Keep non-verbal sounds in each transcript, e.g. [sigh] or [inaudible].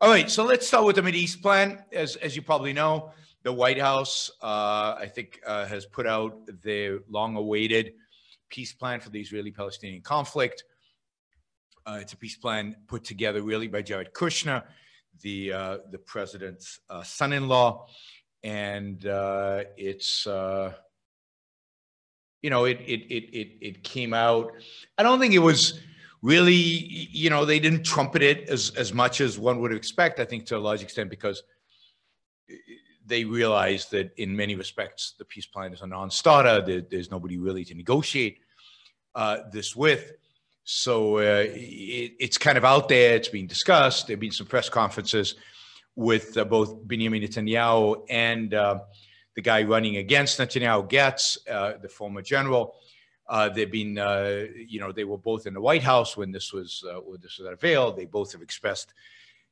All right, so let's start with the East plan. As, as you probably know, the White House, uh, I think, uh, has put out their long-awaited peace plan for the Israeli-Palestinian conflict. Uh, it's a peace plan put together really by Jared Kushner, the uh, the president's uh, son-in-law, and uh, it's you know it, it it it it came out. I don't think it was really, you know, they didn't trumpet it as, as much as one would expect, I think to a large extent, because they realized that in many respects, the peace plan is a non-starter. There, there's nobody really to negotiate uh, this with. So uh, it, it's kind of out there. It's being discussed. There have been some press conferences with uh, both Benjamin Netanyahu and uh, the guy running against Netanyahu, Gantz, uh, the former general, uh, they've been, uh, you know, they were both in the White House when this was uh, when this was unveiled. They both have expressed,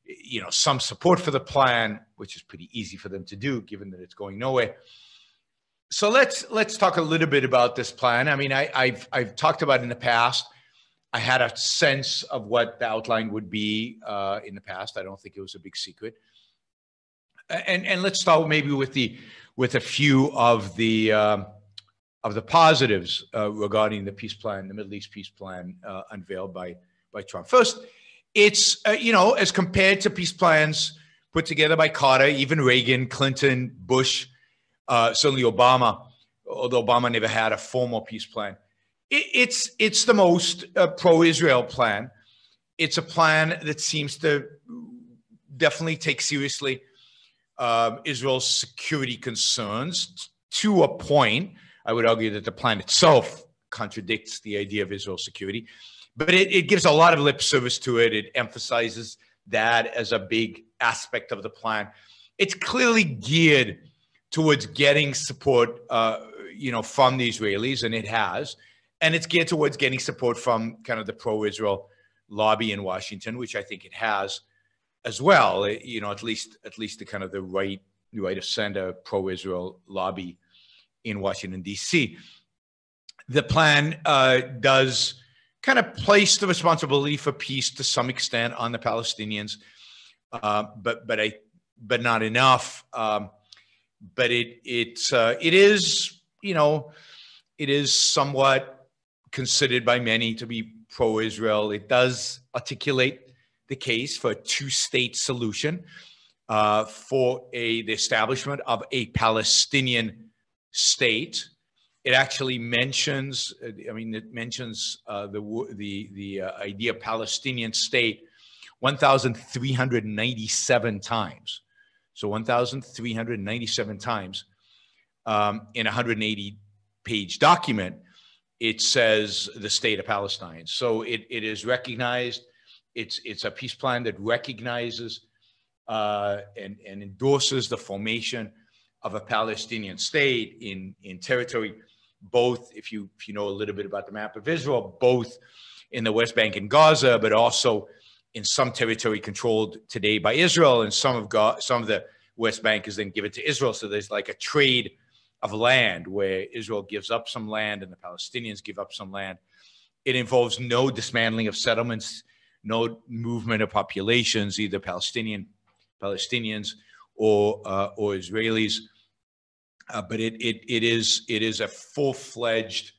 you know, some support for the plan, which is pretty easy for them to do, given that it's going nowhere. So let's let's talk a little bit about this plan. I mean, I, I've I've talked about in the past. I had a sense of what the outline would be uh, in the past. I don't think it was a big secret. And and let's start maybe with the with a few of the um, of the positives uh, regarding the peace plan, the Middle East peace plan uh, unveiled by, by Trump. First, it's, uh, you know, as compared to peace plans put together by Carter, even Reagan, Clinton, Bush, uh, certainly Obama, although Obama never had a formal peace plan. It, it's, it's the most uh, pro Israel plan. It's a plan that seems to definitely take seriously um, Israel's security concerns to a point I would argue that the plan itself contradicts the idea of Israel's security, but it, it gives a lot of lip service to it. It emphasizes that as a big aspect of the plan. It's clearly geared towards getting support, uh, you know, from the Israelis, and it has, and it's geared towards getting support from kind of the pro-Israel lobby in Washington, which I think it has as well. You know, at least at least the kind of the right right of center pro-Israel lobby in Washington, D.C. The plan uh, does kind of place the responsibility for peace to some extent on the Palestinians, uh, but but I but not enough. Um, but it it's uh, it is you know it is somewhat considered by many to be pro-Israel. It does articulate the case for a two-state solution uh, for a the establishment of a Palestinian state. It actually mentions, I mean, it mentions uh, the, the, the uh, idea Palestinian state 1,397 times. So 1,397 times um, in a 180 page document, it says the state of Palestine. So it, it is recognized. It's, it's a peace plan that recognizes uh, and, and endorses the formation of a Palestinian state in, in territory, both, if you, if you know a little bit about the map of Israel, both in the West Bank and Gaza, but also in some territory controlled today by Israel, and some of Ga- some of the West Bank is then given to Israel. So there's like a trade of land where Israel gives up some land and the Palestinians give up some land. It involves no dismantling of settlements, no movement of populations, either Palestinian Palestinians or uh, or Israelis. Uh, but it, it it is it is a full fledged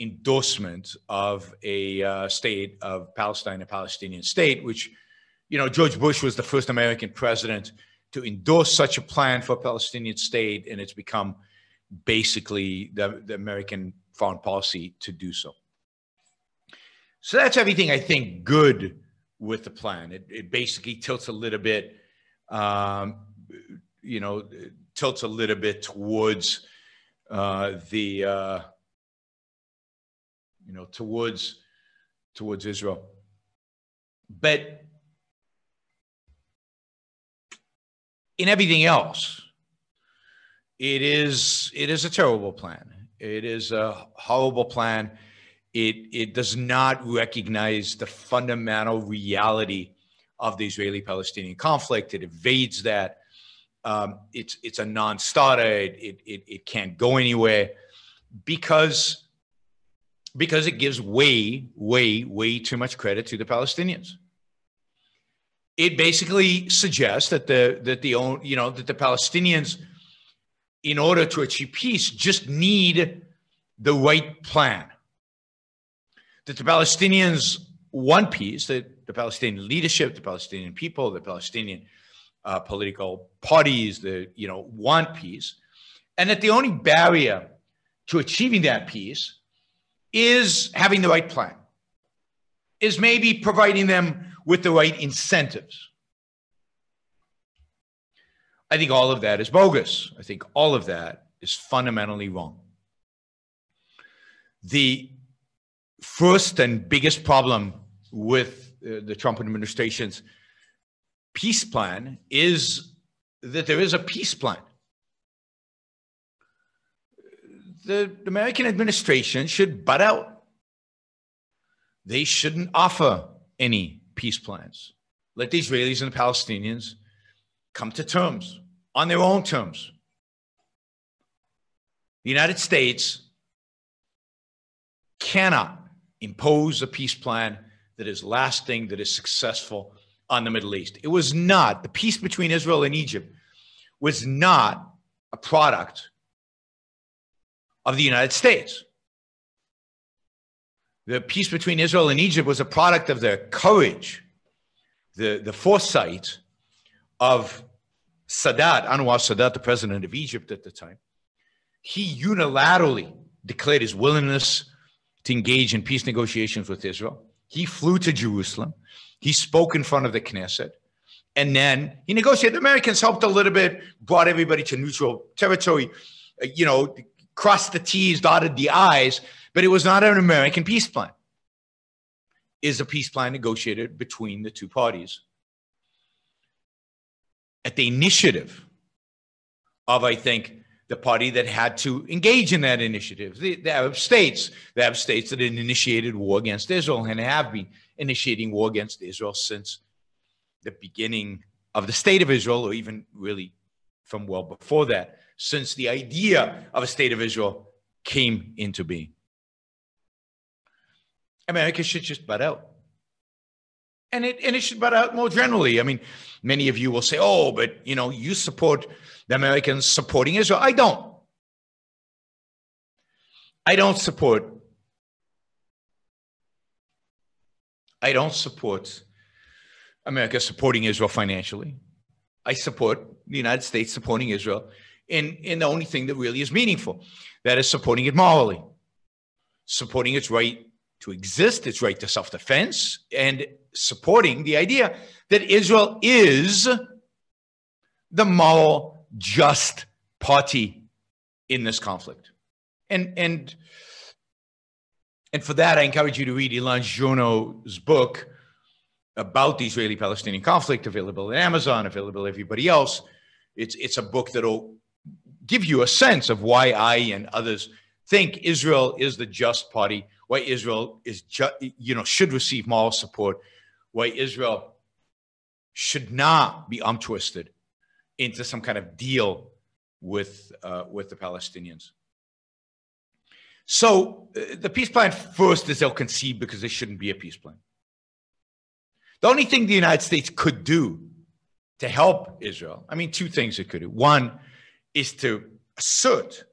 endorsement of a uh, state of Palestine, a Palestinian state, which you know George Bush was the first American president to endorse such a plan for a Palestinian state, and it's become basically the, the American foreign policy to do so. So that's everything I think good with the plan. It, it basically tilts a little bit um, you know, tilts a little bit towards uh, the, uh, you know, towards towards Israel. But in everything else, it is it is a terrible plan. It is a horrible plan. It it does not recognize the fundamental reality of the Israeli-Palestinian conflict. It evades that. Um, it's it's a non-starter. It, it it can't go anywhere because because it gives way way way too much credit to the Palestinians. it basically suggests that the that the own you know that the Palestinians, in order to achieve peace, just need the right plan. That the Palestinians want peace, that the Palestinian leadership, the Palestinian people, the Palestinian uh, political parties, that you know want peace, and that the only barrier to achieving that peace is having the right plan, is maybe providing them with the right incentives. I think all of that is bogus. I think all of that is fundamentally wrong. The first and biggest problem with uh, the Trump administration's peace plan is that there is a peace plan. The American administration should butt out. They shouldn't offer any peace plans. Let the Israelis and the Palestinians come to terms on their own terms. The United States cannot impose a peace plan that is lasting, that is successful on the Middle East. It was not, the peace between Israel and Egypt was not a product of the United States. The peace between Israel and Egypt was a product of the courage, the, the foresight of Sadat, Anwar Sadat, the president of Egypt at the time. He unilaterally declared his willingness to engage in peace negotiations with Israel. He flew to Jerusalem. He spoke in front of the Knesset. And then he negotiated. The Americans helped a little bit, brought everybody to neutral territory, uh, you know, crossed the T's, dotted the I's but it was not an American peace plan. Is a peace plan negotiated between the two parties at the initiative of, I think, the party that had to engage in that initiative, the, the, Arab states, the Arab states that had initiated war against Israel and have been initiating war against Israel since the beginning of the state of Israel, or even really from well before that, since the idea of a state of Israel came into being. America should just butt out. And it, and it should butt out more generally. I mean, many of you will say, oh, but, you know, you support the Americans supporting Israel. I don't. I don't support. I don't support America supporting Israel financially. I support the United States supporting Israel in, in the only thing that really is meaningful that is supporting it morally, supporting its right to exist, its right to self defense, and supporting the idea that Israel is the moral, just party in this conflict. And, and, and for that, I encourage you to read Elan Journo's book about the Israeli Palestinian conflict, available at Amazon, available everybody else. It's, it's a book that'll give you a sense of why I and others think Israel is the just party why Israel is ju- you know should receive moral support, why Israel should not be arm twisted into some kind of deal with uh, with the Palestinians. So uh, the peace plan first is they'll concede because there shouldn't be a peace plan. The only thing the United States could do to help Israel, I mean, two things it could do. One is to assert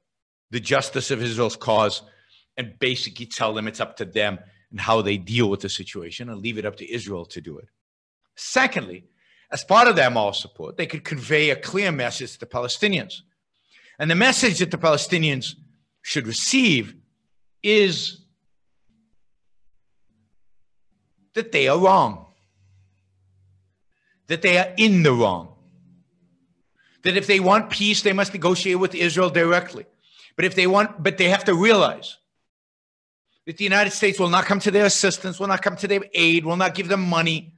the justice of Israel's cause and basically tell them it's up to them and how they deal with the situation and leave it up to Israel to do it. Secondly, as part of their moral support, they could convey a clear message to the Palestinians. And the message that the Palestinians should receive is that they are wrong, that they are in the wrong, that if they want peace, they must negotiate with Israel directly. But if they want, but they have to realize that the United States will not come to their assistance, will not come to their aid, will not give them money,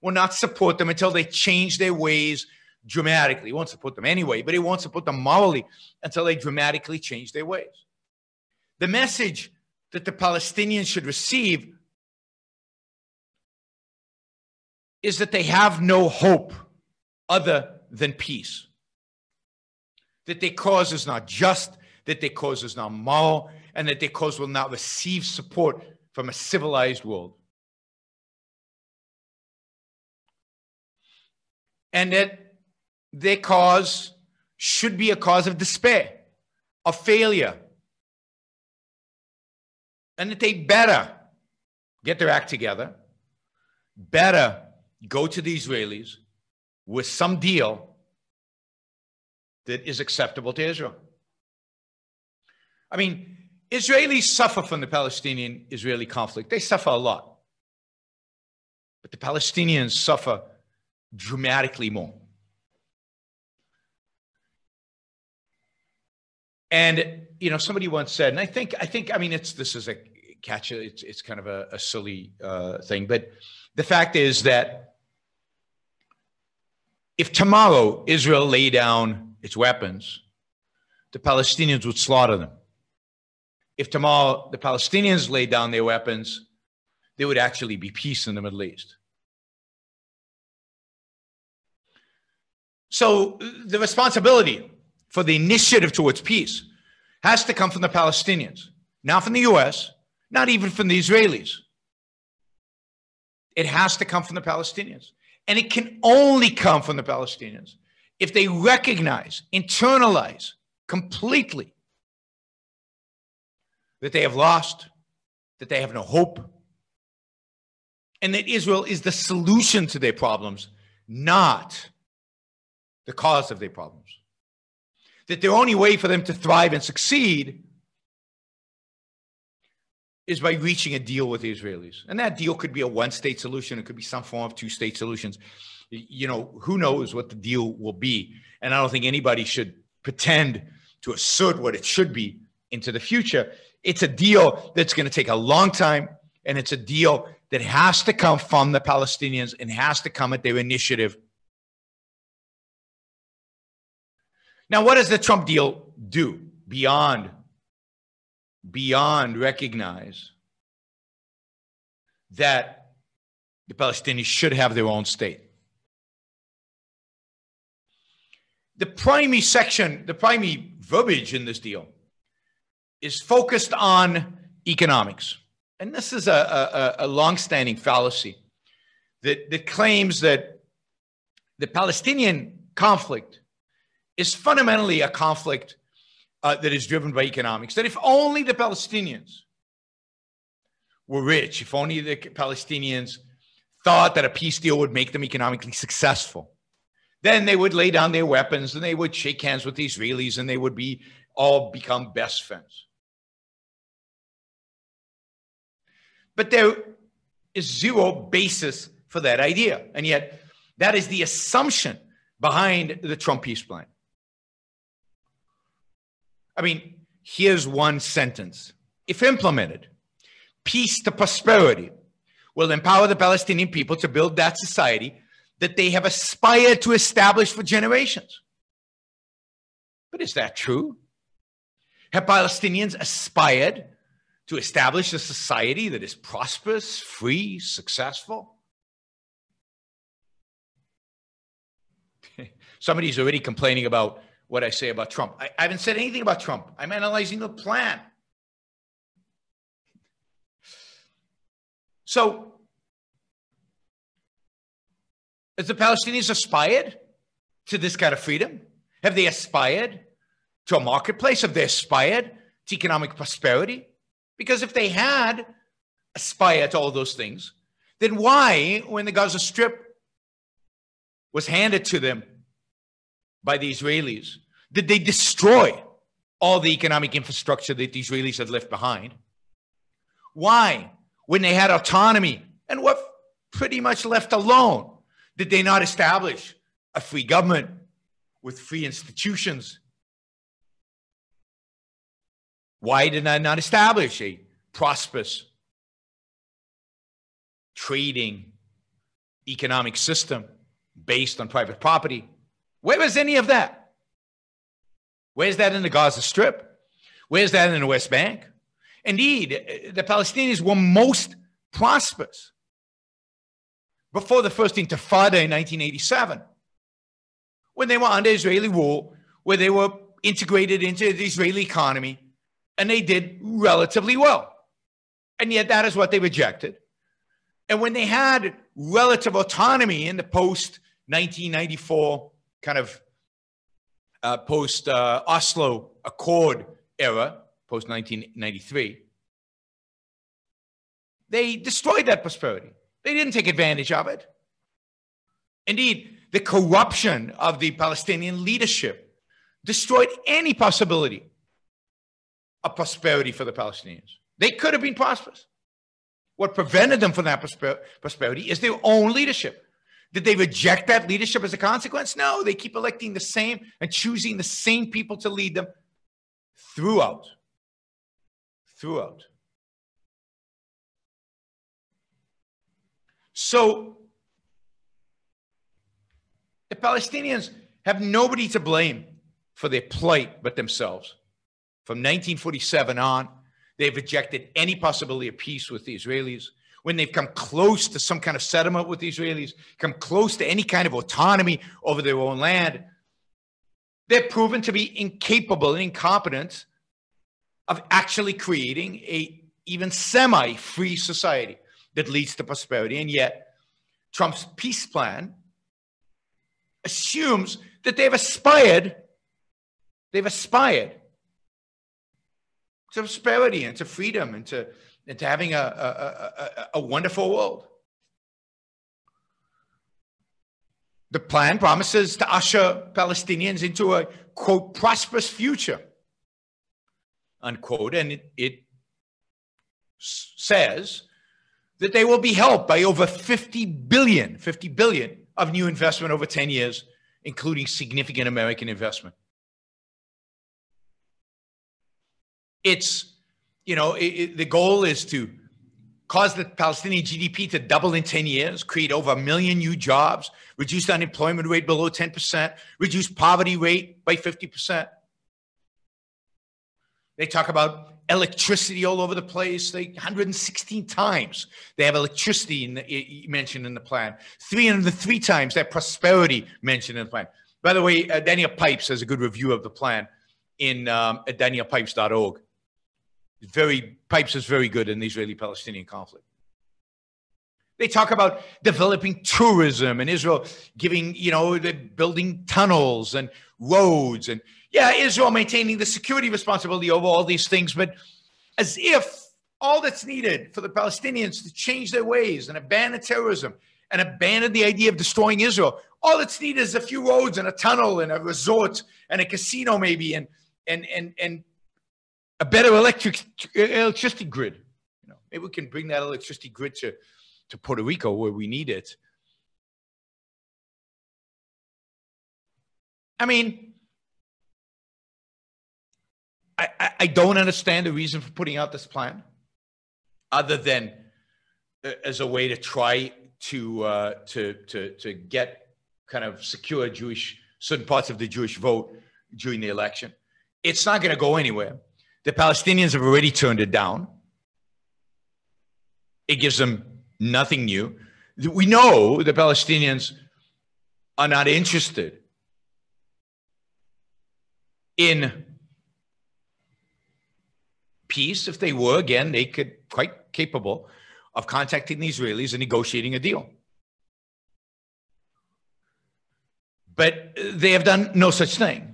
will not support them until they change their ways dramatically. It won't support them anyway, but it won't support them morally until they dramatically change their ways. The message that the Palestinians should receive is that they have no hope other than peace. That their cause is not just, that their cause is not moral, and that their cause will not receive support from a civilized world. and that their cause should be a cause of despair, of failure, and that they better get their act together, better go to the Israelis with some deal that is acceptable to Israel. I mean, Israelis suffer from the Palestinian Israeli conflict. They suffer a lot. But the Palestinians suffer dramatically more. And you know, somebody once said, and I think, I think, I mean, it's this is a catch. It's it's kind of a, a silly uh, thing, but the fact is that if tomorrow Israel lay down its weapons, the Palestinians would slaughter them. If tomorrow the Palestinians lay down their weapons, there would actually be peace in the Middle East. So the responsibility for the initiative towards peace has to come from the Palestinians, not from the US, not even from the Israelis. It has to come from the Palestinians. And it can only come from the Palestinians if they recognize, internalize completely that they have lost, that they have no hope, and that Israel is the solution to their problems, not the cause of their problems that the only way for them to thrive and succeed is by reaching a deal with the Israelis. And that deal could be a one state solution, it could be some form of two state solutions. You know, who knows what the deal will be. And I don't think anybody should pretend to assert what it should be into the future. It's a deal that's going to take a long time, and it's a deal that has to come from the Palestinians and has to come at their initiative Now, what does the Trump deal do beyond beyond recognize that the Palestinians should have their own state? The primary section, the primary verbiage in this deal is focused on economics. And this is a, a, a long-standing fallacy that, that claims that the Palestinian conflict is fundamentally a conflict uh, that is driven by economics. That if only the Palestinians were rich, if only the Palestinians thought that a peace deal would make them economically successful, then they would lay down their weapons and they would shake hands with the Israelis and they would be all become best friends. But there is zero basis for that idea. And yet, that is the assumption behind the Trump peace plan. I mean, here's one sentence. If implemented, peace to prosperity will empower the Palestinian people to build that society that they have aspired to establish for generations. But is that true? Have Palestinians aspired to establish a society that is prosperous, free, successful? [laughs] Somebody's already complaining about what I say about Trump. I, I haven't said anything about Trump. I'm analyzing the plan. So, has the Palestinians aspired to this kind of freedom? Have they aspired to a marketplace? Have they aspired to economic prosperity? Because if they had aspired to all those things, then why, when the Gaza Strip was handed to them by the Israelis? Did they destroy all the economic infrastructure that the Israelis had left behind? Why, when they had autonomy and were pretty much left alone, did they not establish a free government with free institutions? Why did I not establish a prosperous trading economic system based on private property? Where was any of that? Where's that in the Gaza Strip? Where's that in the West Bank? Indeed, the Palestinians were most prosperous before the first Intifada in 1987, when they were under Israeli rule, where they were integrated into the Israeli economy, and they did relatively well. And yet, that is what they rejected. And when they had relative autonomy in the post 1994 kind of uh, post uh, Oslo Accord era, post 1993, they destroyed that prosperity. They didn't take advantage of it. Indeed, the corruption of the Palestinian leadership destroyed any possibility of prosperity for the Palestinians. They could have been prosperous. What prevented them from that prosper- prosperity is their own leadership. Did they reject that leadership as a consequence? No, they keep electing the same and choosing the same people to lead them throughout. Throughout. So the Palestinians have nobody to blame for their plight but themselves. From 1947 on, they've rejected any possibility of peace with the Israelis when they've come close to some kind of settlement with the Israelis, come close to any kind of autonomy over their own land, they're proven to be incapable and incompetent of actually creating a even semi-free society that leads to prosperity. And yet, Trump's peace plan assumes that they've aspired, they've aspired to prosperity and to freedom and to into having a, a, a, a wonderful world. The plan promises to usher Palestinians into a quote prosperous future unquote, and it, it says that they will be helped by over 50 billion, 50 billion of new investment over 10 years, including significant American investment. It's you know, it, it, the goal is to cause the Palestinian GDP to double in 10 years, create over a million new jobs, reduce the unemployment rate below 10%, reduce poverty rate by 50%. They talk about electricity all over the place. They 116 times they have electricity in the, mentioned in the plan. 303 times they have prosperity mentioned in the plan. By the way, uh, Daniel Pipes has a good review of the plan in um, at danielpipes.org very Pipes is very good in the Israeli-Palestinian conflict. They talk about developing tourism and Israel giving, you know, building tunnels and roads and yeah, Israel maintaining the security responsibility over all these things, but as if all that's needed for the Palestinians to change their ways and abandon terrorism and abandon the idea of destroying Israel, all that's needed is a few roads and a tunnel and a resort and a casino maybe and and and and a better electric electricity grid. You know, maybe we can bring that electricity grid to, to Puerto Rico where we need it. I mean, I, I, I don't understand the reason for putting out this plan, other than uh, as a way to try to uh, to to to get kind of secure Jewish certain parts of the Jewish vote during the election. It's not going to go anywhere. The Palestinians have already turned it down. It gives them nothing new. We know the Palestinians are not interested in peace. If they were, again, they could quite capable of contacting the Israelis and negotiating a deal. But they have done no such thing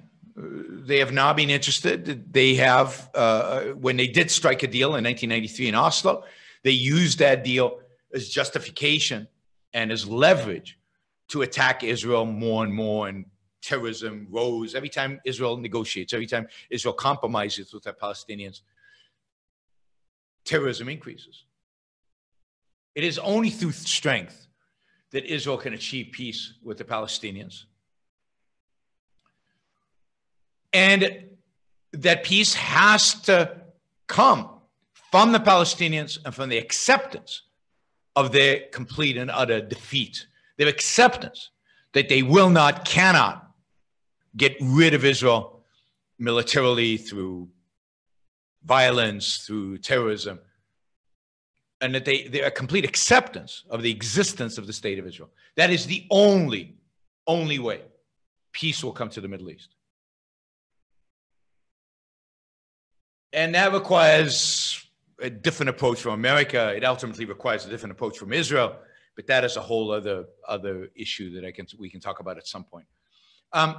they have not been interested. They have, uh, when they did strike a deal in 1993 in Oslo, they used that deal as justification and as leverage to attack Israel more and more. And terrorism rose every time Israel negotiates, every time Israel compromises with the Palestinians, terrorism increases. It is only through strength that Israel can achieve peace with the Palestinians. And that peace has to come from the Palestinians and from the acceptance of their complete and utter defeat, their acceptance that they will not, cannot get rid of Israel militarily through violence, through terrorism, and that they, they a complete acceptance of the existence of the state of Israel. That is the only, only way peace will come to the Middle East. And that requires a different approach from America. It ultimately requires a different approach from Israel. but that is a whole other other issue that I can we can talk about at some point. Um,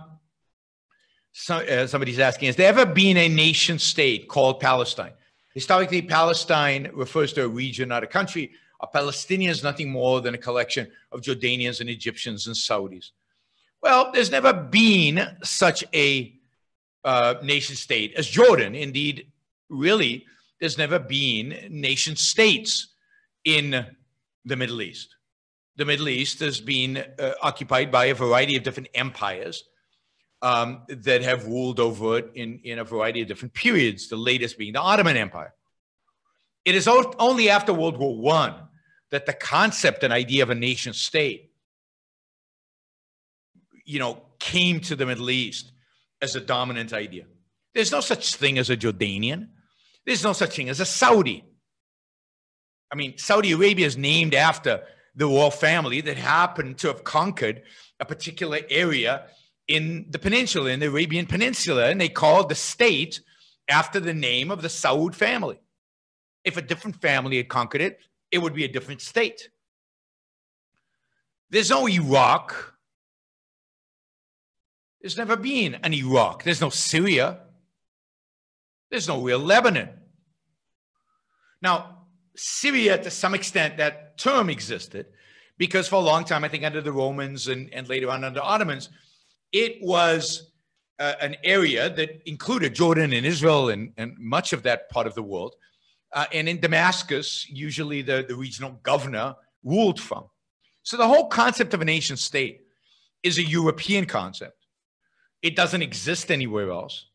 so, uh, somebody's asking, has there ever been a nation state called Palestine? Historically, Palestine refers to a region, not a country. A Palestinian is nothing more than a collection of Jordanians and Egyptians and Saudis. Well, there's never been such a uh, nation state as Jordan. Indeed, really, there's never been nation states in the Middle East. The Middle East has been uh, occupied by a variety of different empires um, that have ruled over it in, in a variety of different periods, the latest being the Ottoman Empire. It is only after World War I that the concept and idea of a nation state, you know, came to the Middle East as a dominant idea. There's no such thing as a Jordanian. There's no such thing as a Saudi. I mean, Saudi Arabia is named after the royal family that happened to have conquered a particular area in the peninsula, in the Arabian Peninsula, and they called the state after the name of the Saud family. If a different family had conquered it, it would be a different state. There's no Iraq. There's never been an Iraq. There's no Syria. There's no real Lebanon. Now, Syria, to some extent, that term existed because for a long time, I think under the Romans and, and later on under Ottomans, it was uh, an area that included Jordan and Israel and, and much of that part of the world. Uh, and in Damascus, usually the, the regional governor ruled from. So the whole concept of a nation state is a European concept. It doesn't exist anywhere else.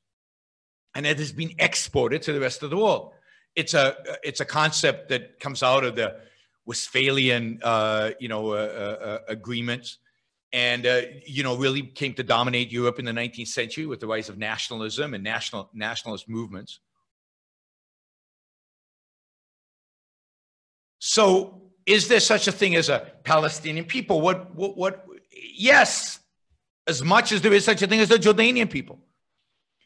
And it has been exported to the rest of the world. It's a, it's a concept that comes out of the Westphalian, uh, you know, uh, uh, uh agreements and uh, you know really came to dominate Europe in the 19th century with the rise of nationalism and national nationalist movements. So, is there such a thing as a Palestinian people? What, what, what? Yes, as much as there is such a thing as the Jordanian people.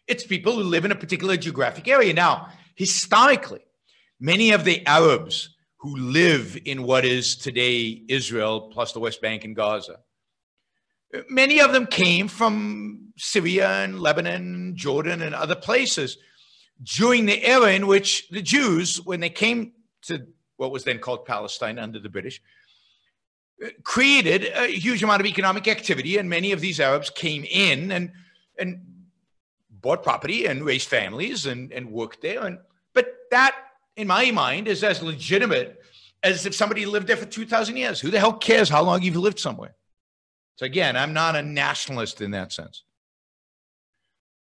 It's people who live in a particular geographic area. Now, historically, many of the Arabs who live in what is today Israel plus the West Bank and Gaza Many of them came from Syria and Lebanon, Jordan, and other places during the era in which the Jews, when they came to what was then called Palestine under the British, created a huge amount of economic activity. And many of these Arabs came in and, and bought property and raised families and, and worked there. And, but that, in my mind, is as legitimate as if somebody lived there for 2,000 years. Who the hell cares how long you've lived somewhere? So again, I'm not a nationalist in that sense.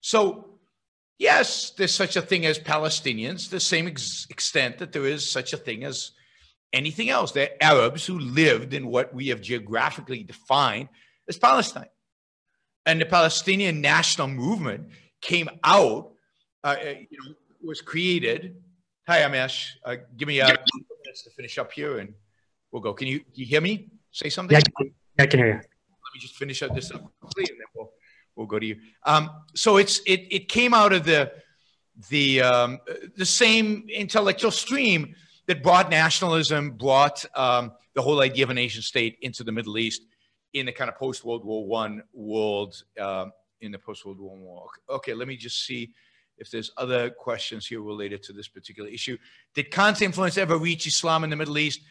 So, yes, there's such a thing as Palestinians, the same ex- extent that there is such a thing as anything else. They're Arabs who lived in what we have geographically defined as Palestine. And the Palestinian national movement came out, uh, uh you know, was created. Hi, Amesh. Uh, give me a yeah. minutes to finish up here and we'll go. Can you, you hear me? Say something? Yeah, I can hear you let me just finish up this up quickly, and then we'll we'll go to you. Um, so it's it it came out of the the um, the same intellectual stream that brought nationalism, brought um, the whole idea of a nation state into the Middle East in the kind of post World War One world. Um, in the post World War. Okay, let me just see if there's other questions here related to this particular issue. Did Kant's influence ever reach Islam in the Middle East?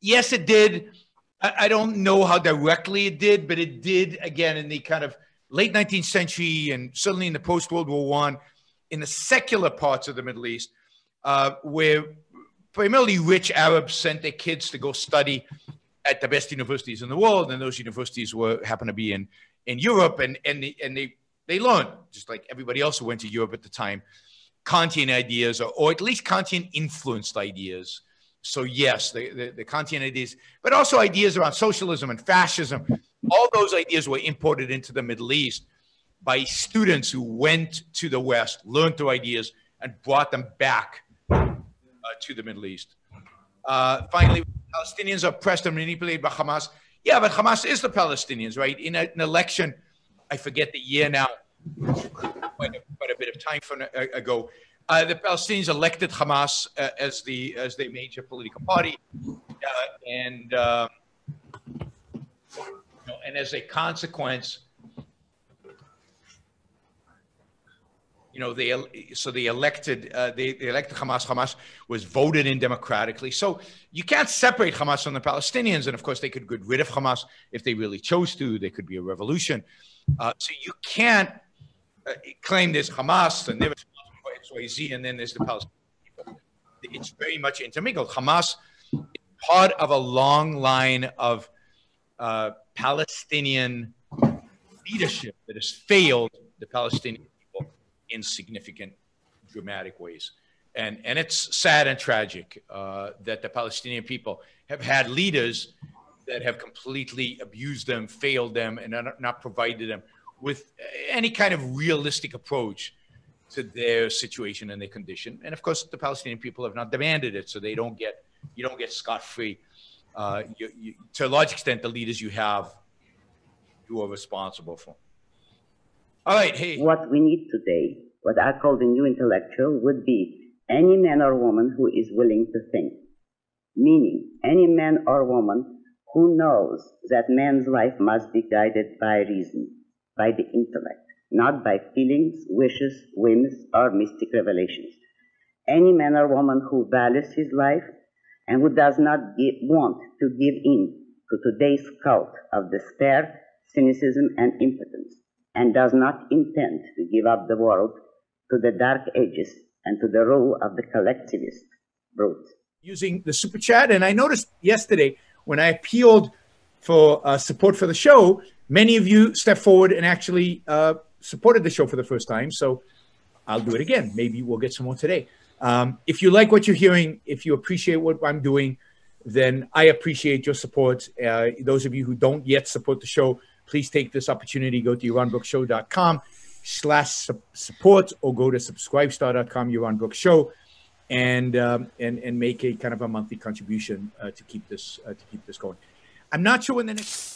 Yes, it did. I, don't know how directly it did, but it did again in the kind of late 19th century and certainly in the post World War One, in the secular parts of the Middle East, uh, where primarily rich Arabs sent their kids to go study at the best universities in the world, and those universities were happen to be in in Europe, and and they, and they they learned just like everybody else who went to Europe at the time, Kantian ideas or, or at least Kantian influenced ideas so yes, the, the, the Kantian ideas, but also ideas around socialism and fascism. All those ideas were imported into the Middle East by students who went to the West, learned their ideas, and brought them back uh, to the Middle East. Uh, finally, Palestinians are oppressed and manipulated by Hamas. Yeah, but Hamas is the Palestinians, right? In a, an election, I forget the year now, quite a, quite a bit of time from, uh, ago, uh, the Palestinians elected Hamas uh, as the as their major political party, uh, and uh, You know, and as a consequence, you know, they so they elected uh, they, they elected Hamas. Hamas was voted in democratically. So you can't separate Hamas from the Palestinians. And of course, they could get rid of Hamas if they really chose to. They could be a revolution. Uh, so you can't uh, claim there's Hamas and there's XYZ, and then there's the Palestinians. It's very much intermingled. Hamas is part of a long line of uh, Palestinian leadership that has failed the Palestinian in significant, dramatic ways. And, and it's sad and tragic uh, that the Palestinian people have had leaders that have completely abused them, failed them, and not, provided them with any kind of realistic approach to their situation and their condition. And of course, the Palestinian people have not demanded it, so they don't get you don't get scot free. Uh, to a large extent, the leaders you have, you are responsible for. All right. Hey. What we need today, what I call the new intellectual, would be any man or woman who is willing to think. Meaning, any man or woman who knows that man's life must be guided by reason, by the intellect, not by feelings, wishes, whims, or mystic revelations. Any man or woman who values his life and who does not give, want to give in to today's cult of despair, cynicism, and impotence and does not intend to give up the world to the dark ages and to the rule of the collectivist brute. Using the super chat, and I noticed yesterday when I appealed for uh, support for the show, many of you stepped forward and actually uh, supported the show for the first time. So I'll do it again. Maybe we'll get some more today. Um, if you like what you're hearing, if you appreciate what I'm doing, then I appreciate your support. Uh, those of you who don't yet support the show, please take this opportunity. Go to yaronbrookshow.com slash support or go to subscribestar.com, Yaron Brooks Show, and, um, and, and make a kind of a monthly contribution uh, to keep this uh, to keep this going. I'm not sure when the next